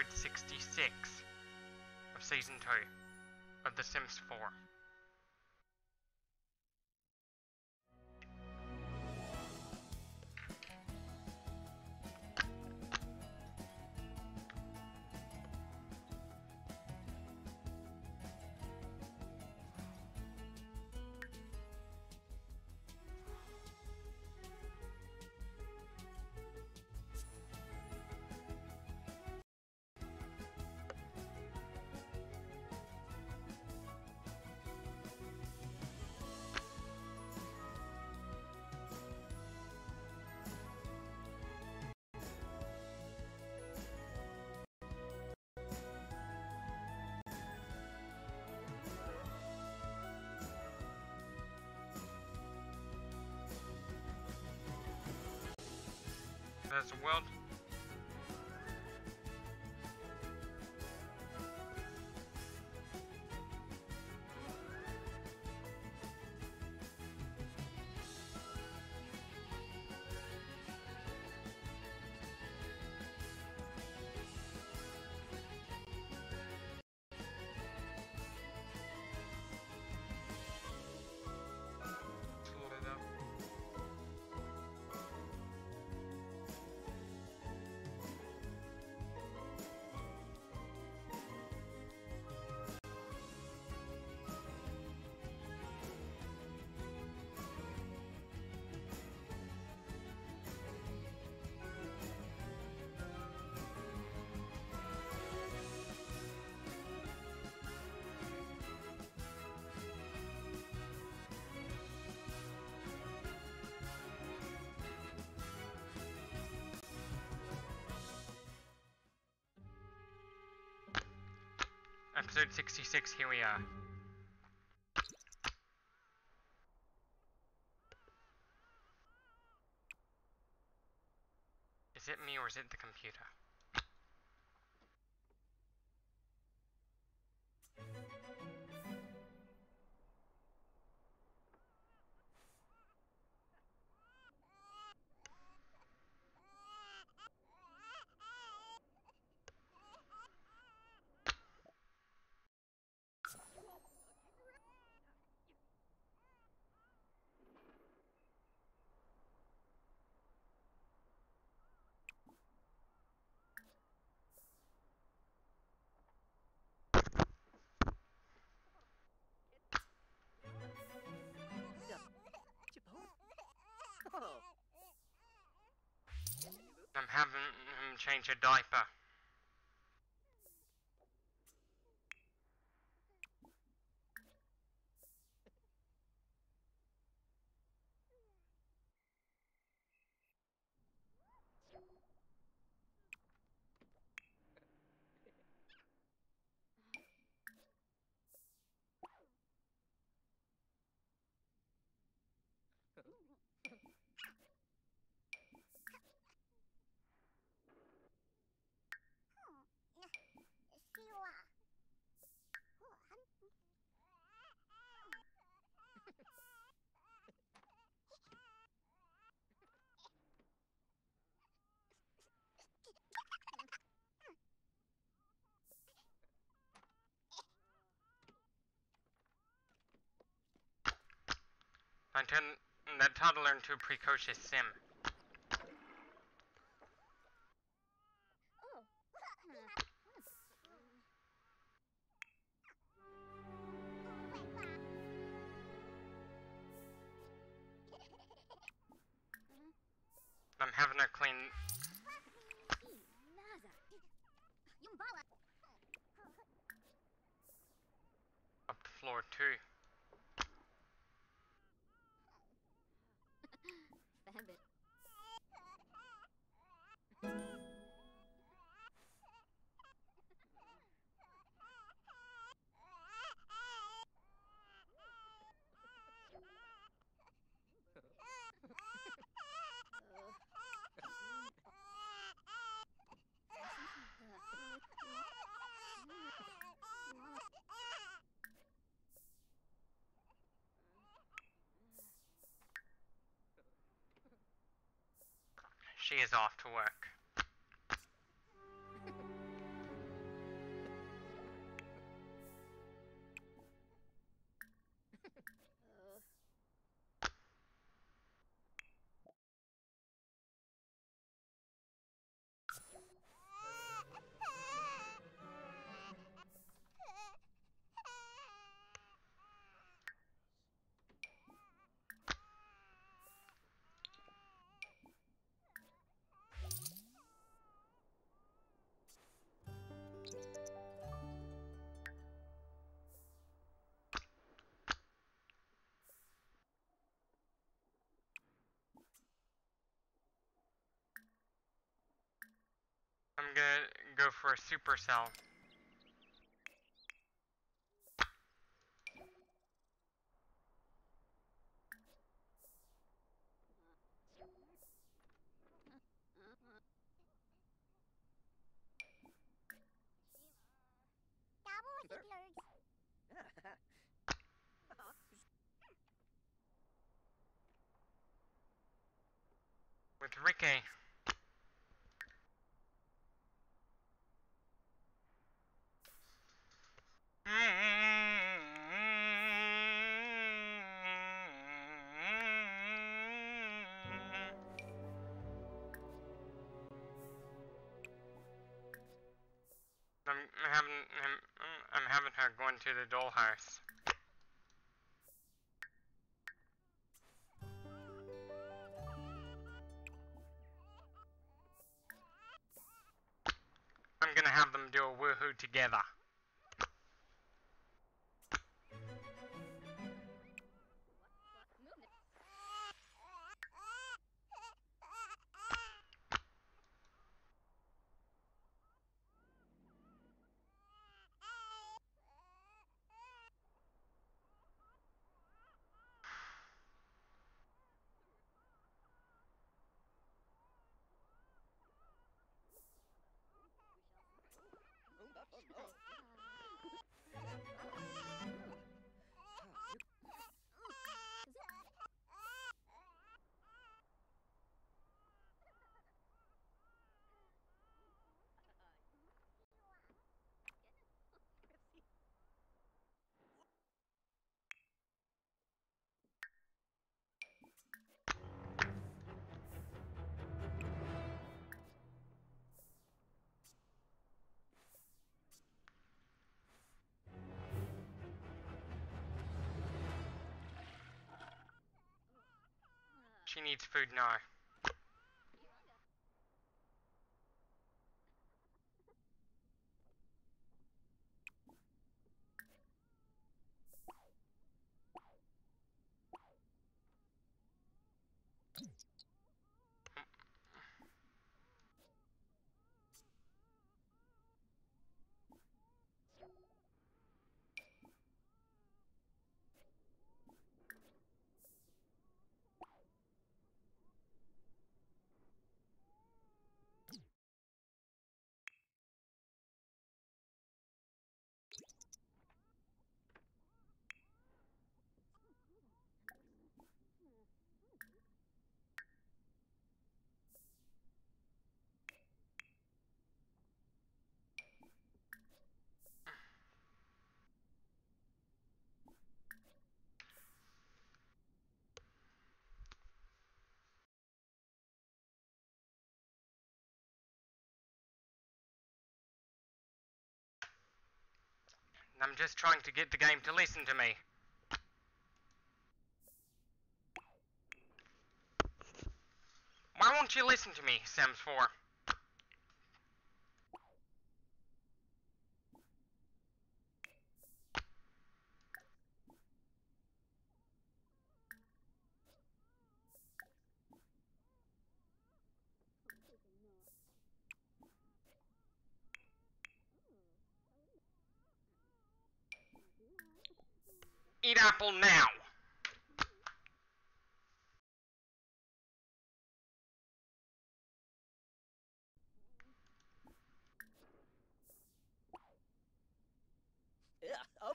episode 66 of season 2 of The Sims 4. There's a world. Episode 66, here we are. Is it me or is it the computer? Change a diaper. I turn that toddler into a precocious sim. I'm having her clean up the floor too. She is off to work. I'm gonna go for a supercell. With Ricky. Having him. I'm having her going to the dollhouse. I'm gonna have them do a woohoo together. She needs food now. I'm just trying to get the game to listen to me. Why won't you listen to me, Sims 4? Eat apple now! Yeah. Oh.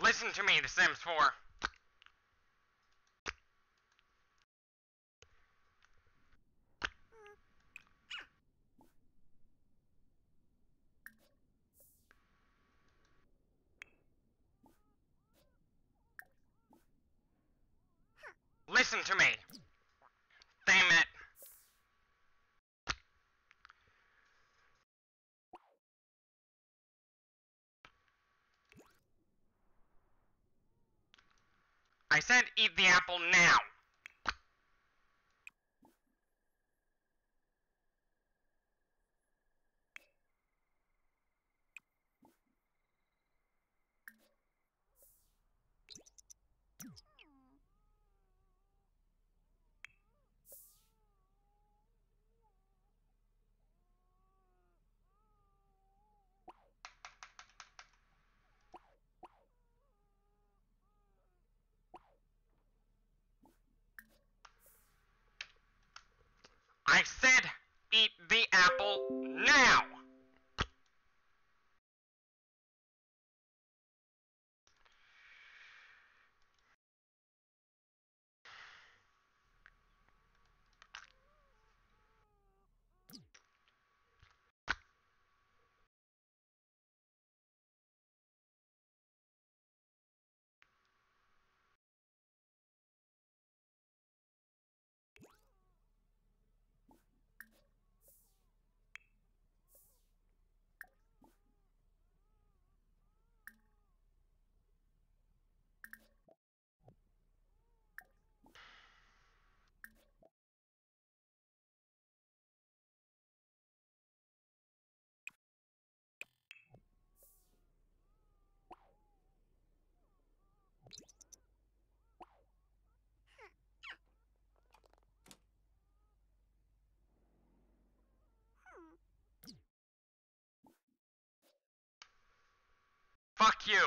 Listen to me, The Sims 4. Listen to me. Damn it. I said eat the apple now. I said eat the apple now! Fuck you!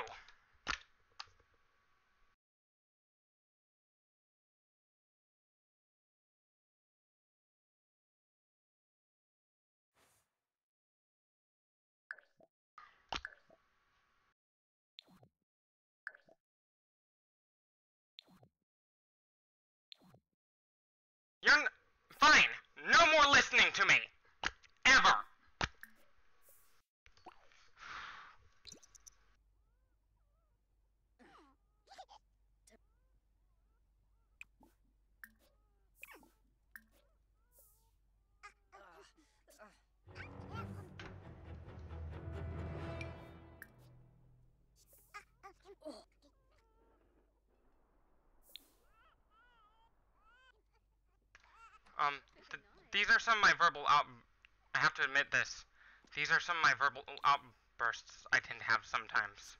You're fine. No more listening to me. Um, th- these are some of my verbal out. I have to admit this. These are some of my verbal outbursts I tend to have sometimes.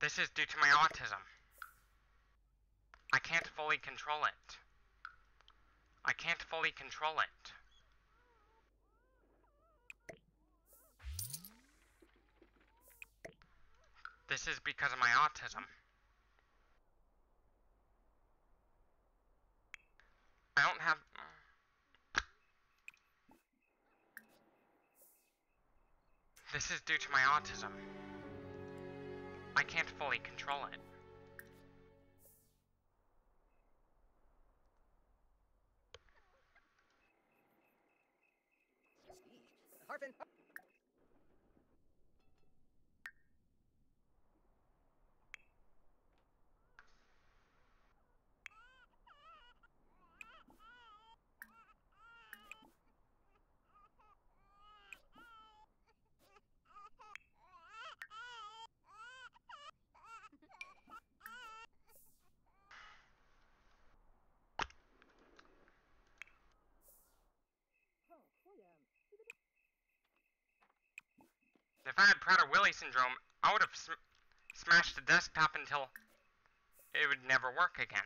This is due to my autism. I can't fully control it. I can't fully control it. This is because of my autism. I don't have. This is due to my autism. I can't fully control it. If I had Prader-Willi syndrome, I would have sm smashed the desktop until it would never work again.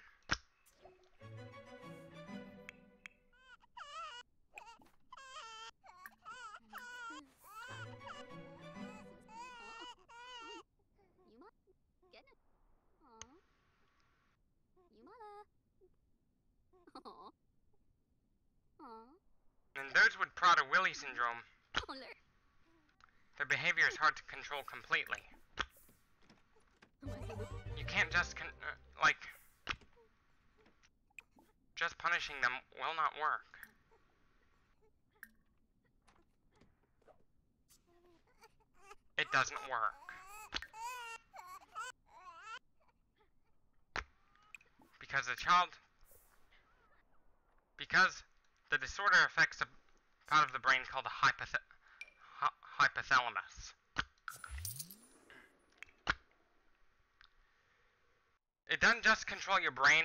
And those with Prader-Willi syndrome, oh, their behavior is hard to control completely. You can't just con- uh, like just punishing them will not work. It doesn't work. Because the child because the disorder affects a part of the brain called the hypoth- hy- hypothalamus. It doesn't just control your brain.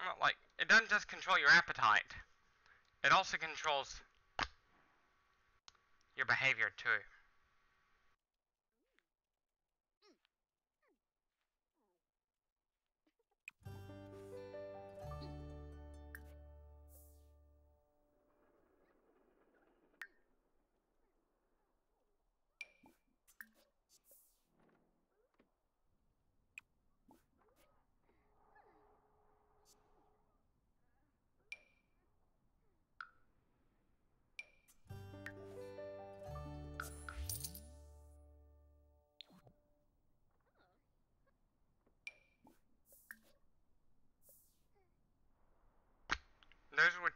Well, like, it doesn't just control your appetite. It also controls your behavior too.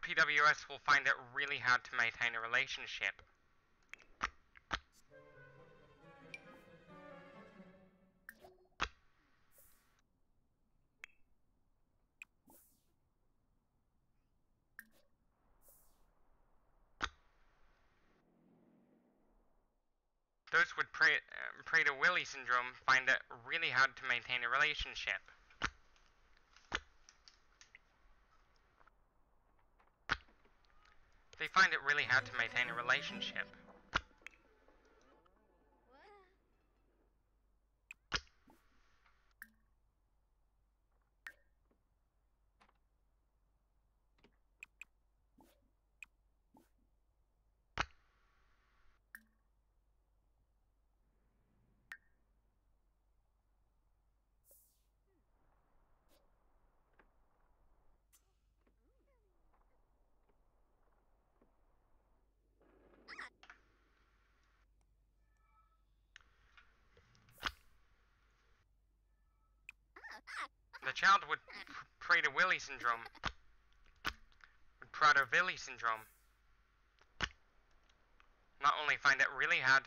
PWS will find it really hard to maintain a relationship. Those with uh, Prader-Willi syndrome find it really hard to maintain a relationship. They find it really hard to maintain a relationship. The child with Prader-Willi syndrome, with Prader-Willi syndrome, not only find it really hard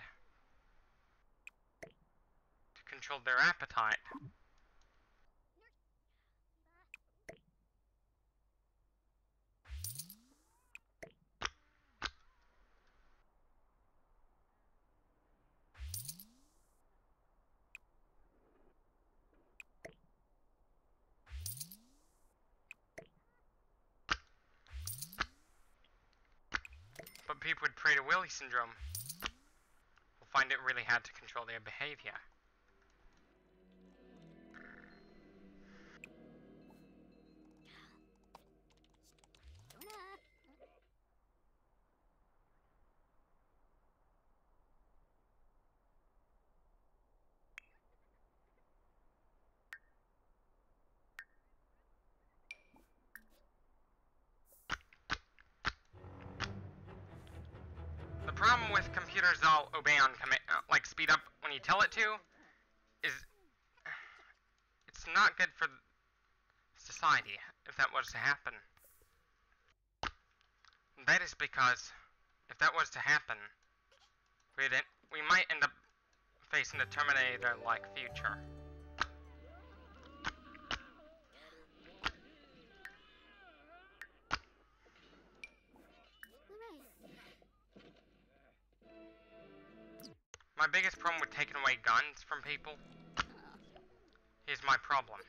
to control their appetite, but people syndrome will find it really hard to control their behavior. Problem with computers that'll obey on command, uh, like speed up when you tell it to, is it's not good for society if that was to happen. That is because if that was to happen, we'd we might end up facing a Terminator-like future. My biggest problem with taking away guns from people is my problem.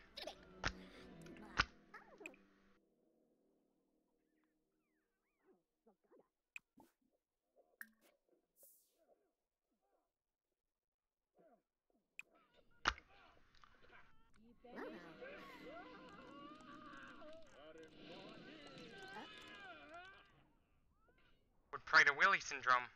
With Prader-Willi syndrome,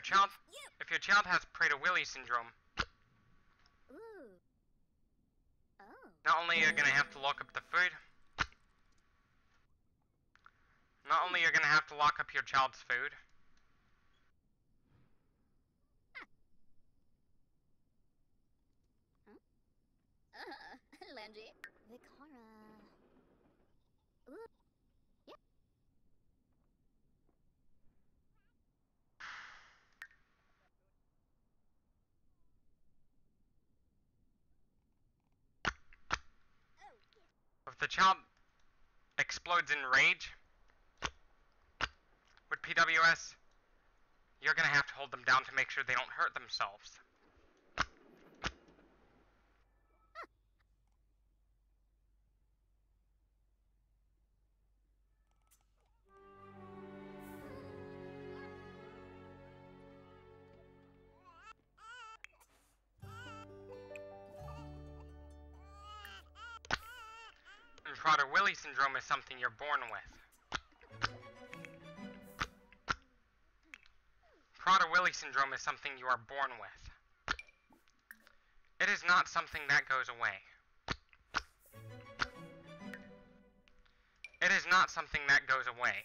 your child, if your child has Prader-Willi syndrome, not only you're you gonna have to lock up the food, not only you're gonna have to lock up your child's food, uh, Landry. The child explodes in rage with PWS, you're gonna have to hold them down to make sure they don't hurt themselves. Prader-Willi syndrome is something you're born with. Prader-Willi syndrome is something you are born with. It is not something that goes away. It is not something that goes away.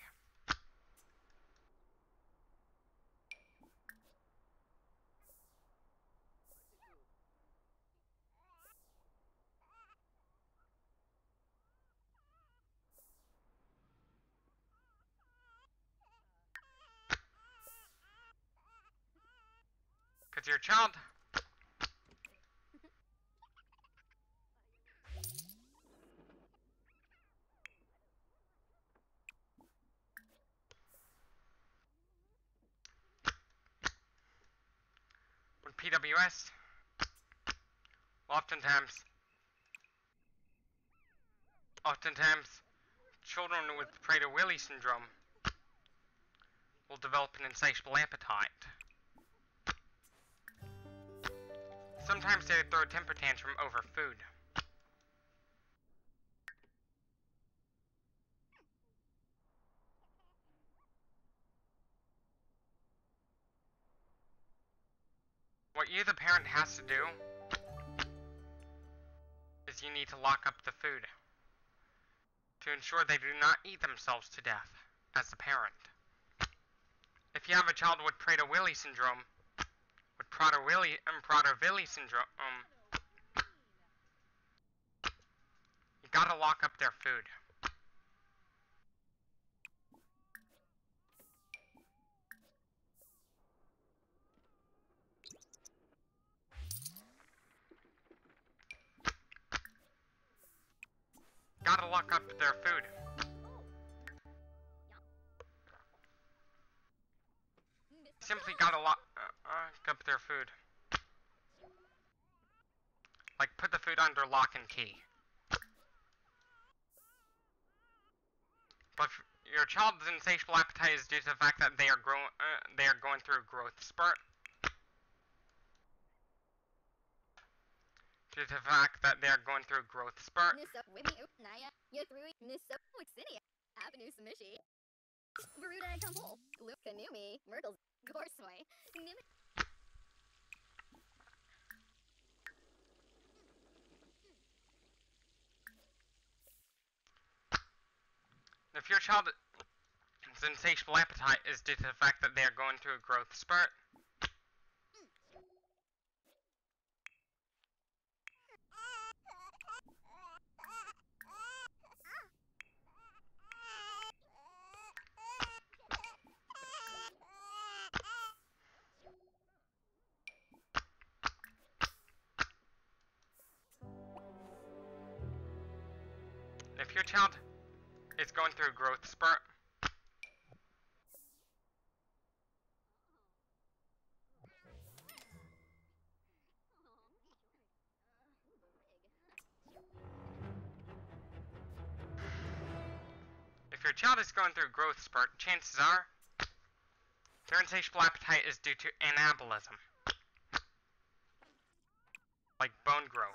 Because your child. With PWS oftentimes. Oftentimes children with Prader-Willi syndrome will develop an insatiable appetite. Sometimes they throw a temper tantrum over food. What you, the parent, has to do is you need to lock up the food to ensure they do not eat themselves to death as a parent. If you have a child with Prader-Willi syndrome, Prader-Willi and Prader-Willi syndrome, um, you gotta lock up their food. Gotta lock up their food. Simply gotta lock uh, up their food. Like put the food under lock and key. But your child's insatiable appetite is due to the fact that they are grow uh, they are going through a growth spurt. Due to the fact that they are going through a growth spurt. Avenue Samishi Baruda Kampul Luke Kanumi Myrtles Gorsoy If your child's insatiable appetite is due to the fact that they are going through a growth spurt, if your child is going through a growth spurt, if your child is going through a growth spurt, chances are their insatiable appetite is due to anabolism, like bone growth.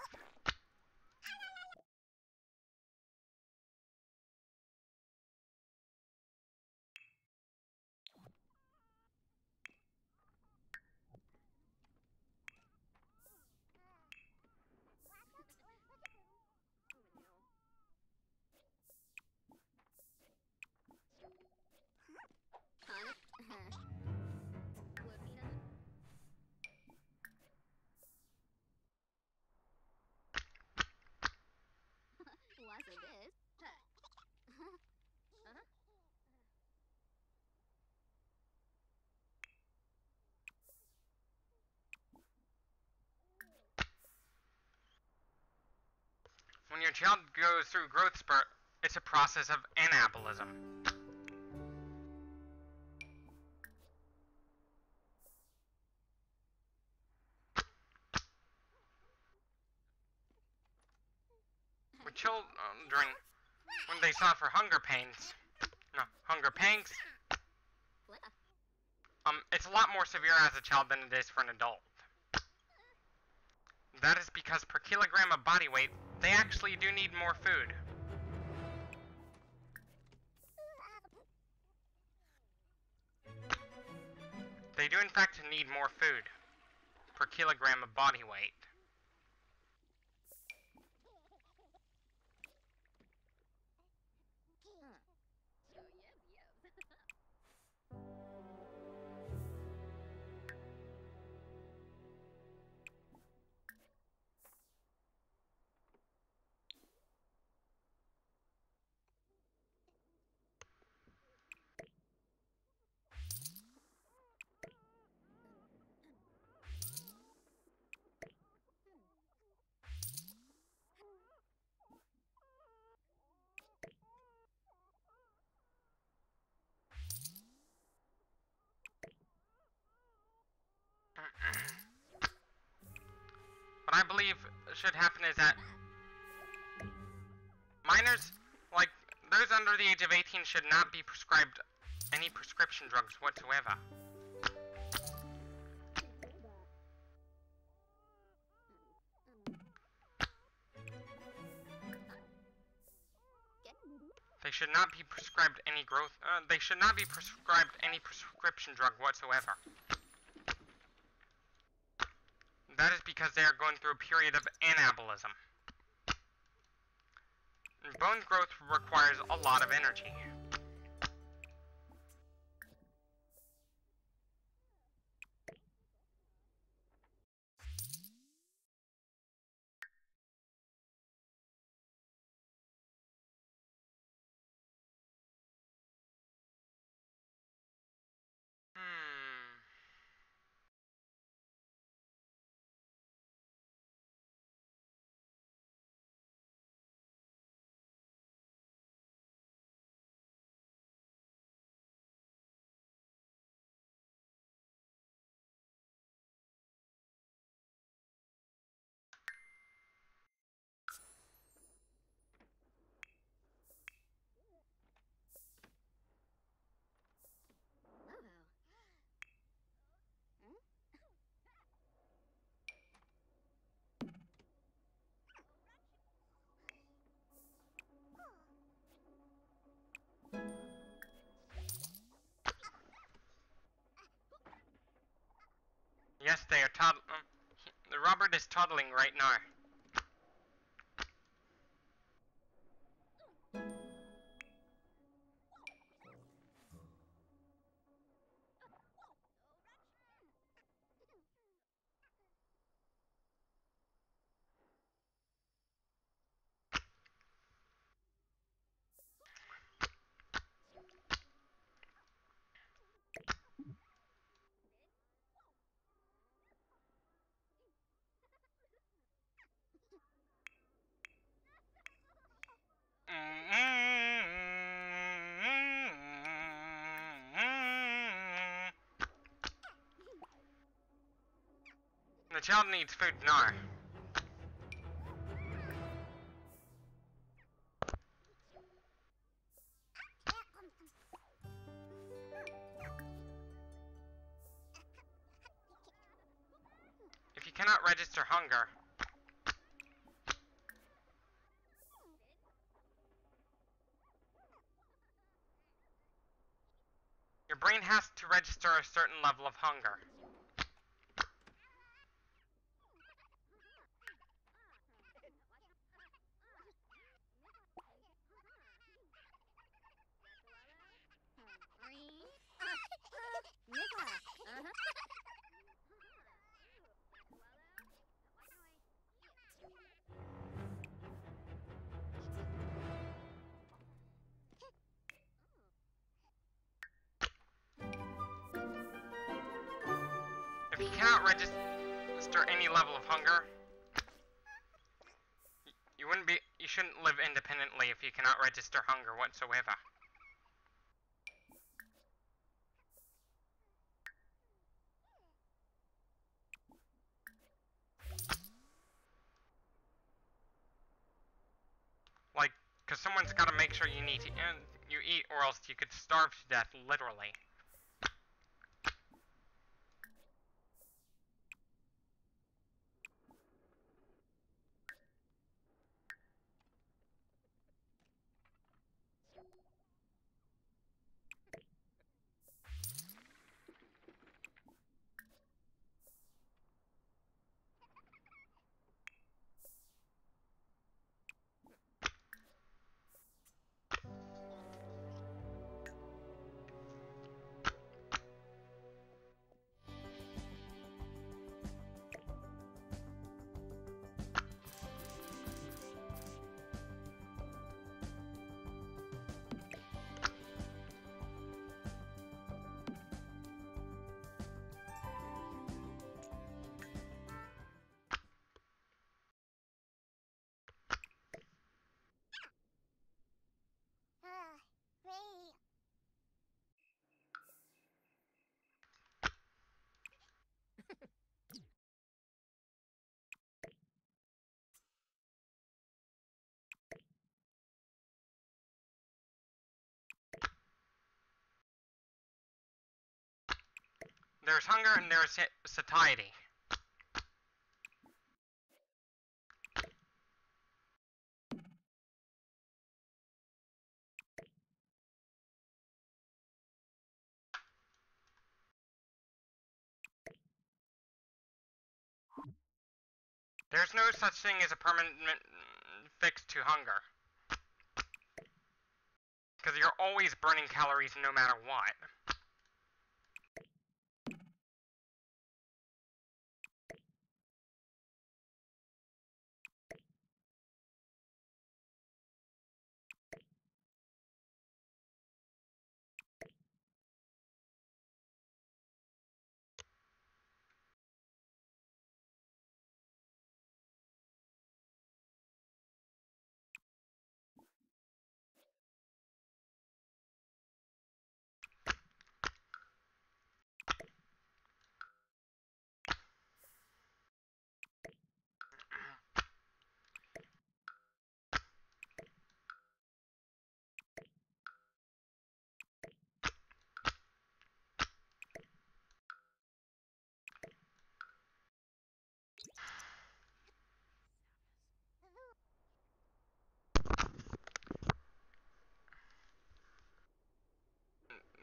Lots of this. When your child goes through growth spurt, it's a process of anabolism. With children, when they suffer hunger pains, no, hunger pangs, um, it's a lot more severe as a child than it is for an adult. That is because per kilogram of body weight, they actually do need more food. They do in fact need more food per kilogram of body weight. I believe should happen is that minors, like those under the age of 18, should not be prescribed any prescription drugs whatsoever. They should not be prescribed any growth. Uh, they should not be prescribed any prescription drug whatsoever. That is because they are going through a period of anabolism. Bone growth requires a lot of energy. Yes, they are toddling. Um, the Robert is toddling right now. Child needs food now. If you cannot register hunger, your brain has to register a certain level of hunger. Cannot register hunger whatsoever. Like, cause someone's gotta make sure you need to, you eat, or else you could starve to death, literally. There's hunger and there's satiety. There's no such thing as a permanent fix to hunger. Because you're always burning calories no matter what.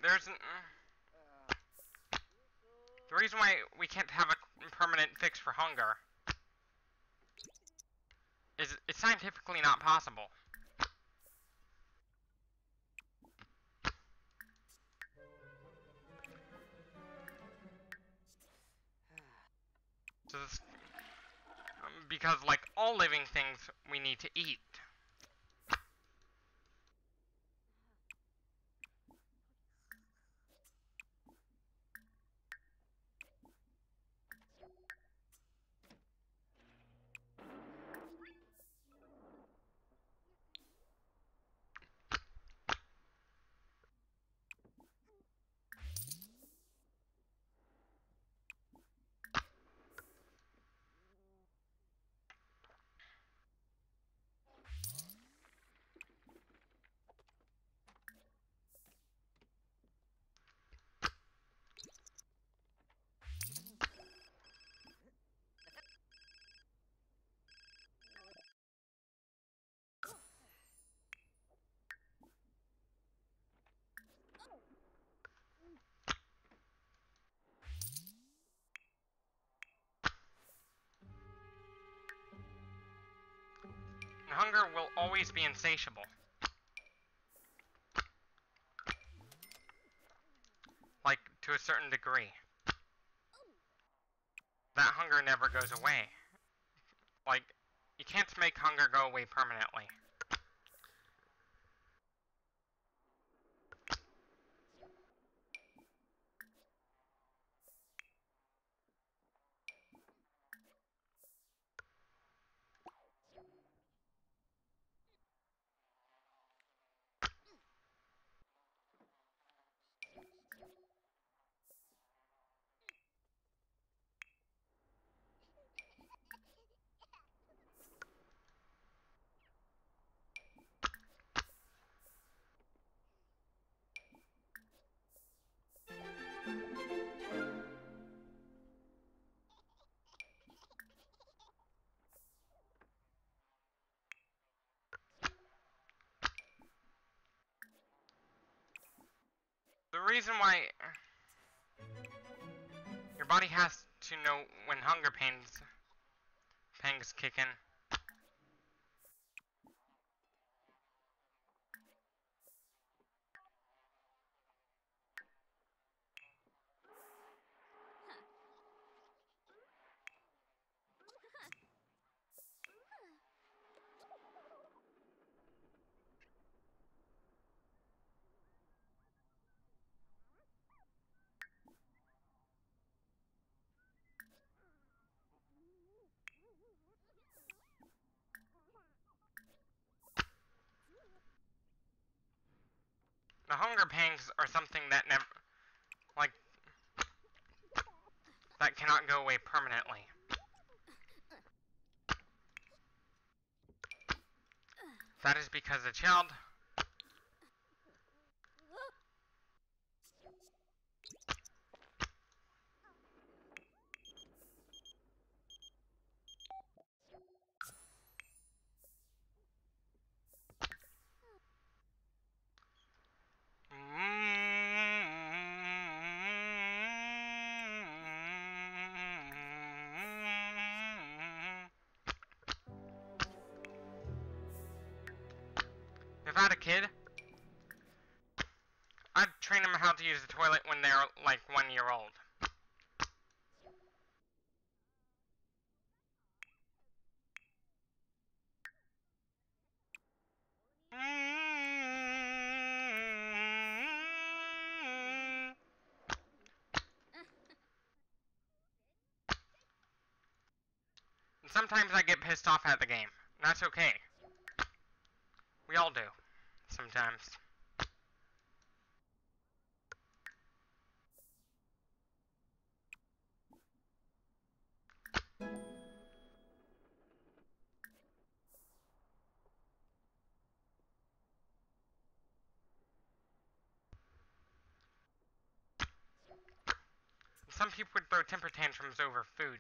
There's uh, the reason why we can't have a permanent fix for hunger is it's scientifically not possible. So this, um, because like all living things, we need to eat. Hunger will always be insatiable. Like, to a certain degree. That hunger never goes away. Like, you can't make hunger go away permanently. The reason why your body has to know when hunger pains pangs kick in. The hunger pangs are something that never, like, that cannot go away permanently. That is because the child use the toilet when they're like one year old. Sometimes I get pissed off at the game. That's okay. Some people would throw temper tantrums over food.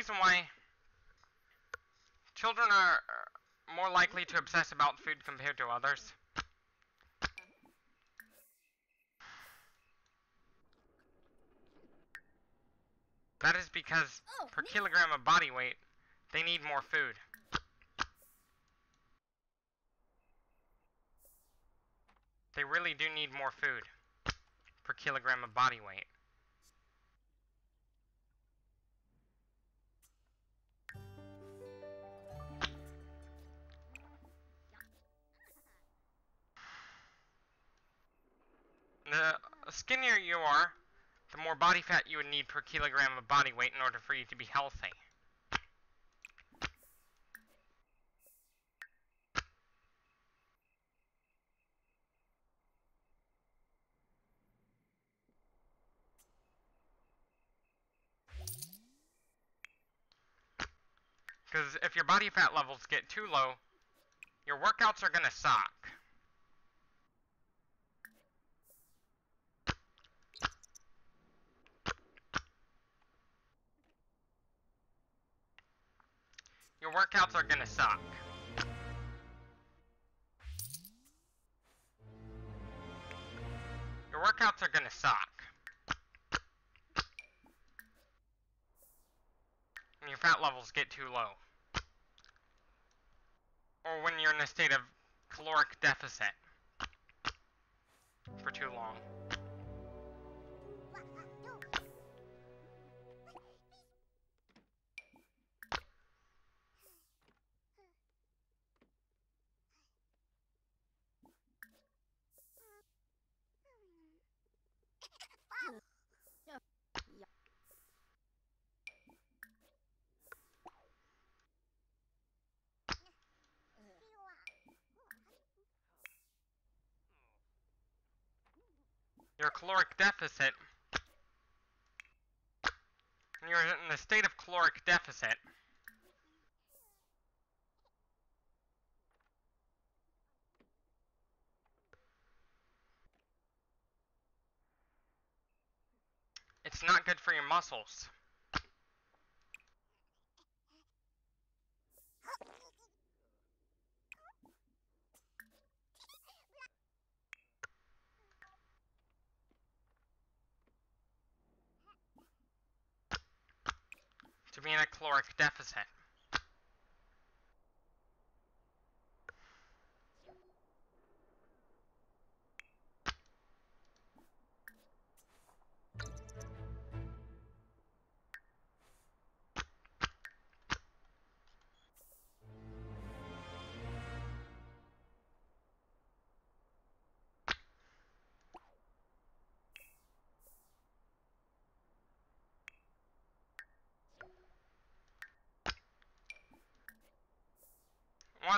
Reason why children are more likely to obsess about food compared to others. That is because Oh, per kilogram of body weight, they need more food. They really do need more food per kilogram of body weight. The skinnier you are, the more body fat you would need per kilogram of body weight in order for you to be healthy. Because if your body fat levels get too low, your workouts are gonna suck. Your workouts are gonna suck. Your workouts are gonna suck. When your fat levels get too low. Or when you're in a state of caloric deficit for too long. Your caloric deficit. When you're in a state of caloric deficit, it's not good for your muscles. A caloric deficit.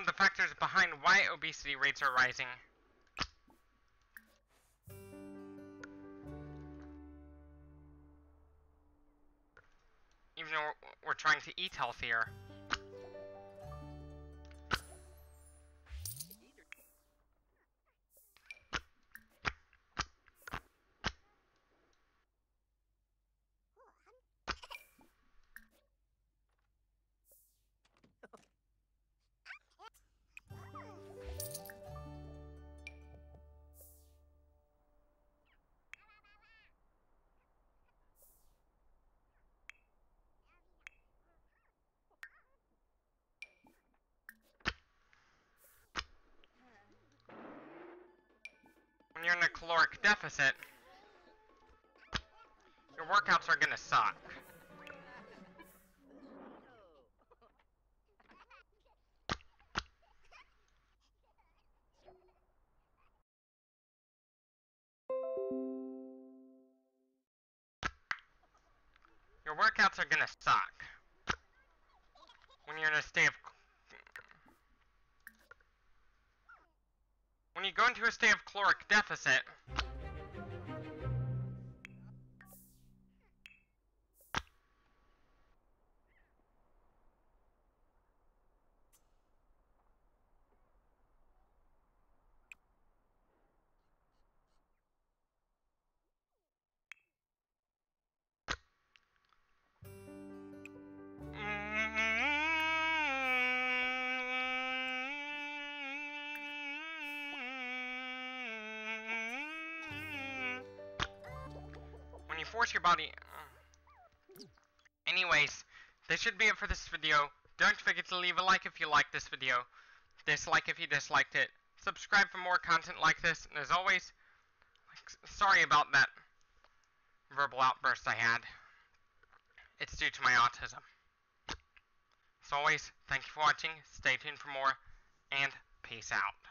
Of the factors behind why obesity rates are rising. Even though we're trying to eat healthier. A caloric deficit, your workouts are gonna suck. Your workouts are gonna suck when you're in a state of into a state of caloric deficit, body. Anyways, this should be it for this video. Don't forget to leave a like if you like this video, dislike if you disliked it, subscribe for more content like this, and as always, sorry about that verbal outburst I had. It's due to my autism. As always, thank you for watching, stay tuned for more, and peace out.